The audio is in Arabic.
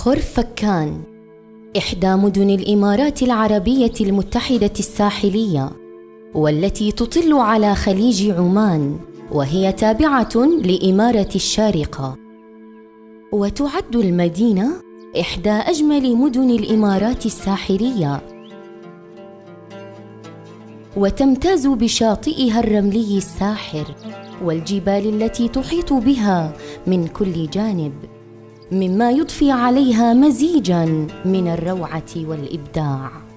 خرفكان إحدى مدن الإمارات العربية المتحدة الساحلية والتي تطل على خليج عمان وهي تابعة لإمارة الشارقة. وتعد المدينة إحدى أجمل مدن الإمارات الساحلية. وتمتاز بشاطئها الرملي الساحر والجبال التي تحيط بها من كل جانب. مما يضفي عليها مزيجا من الروعة والإبداع.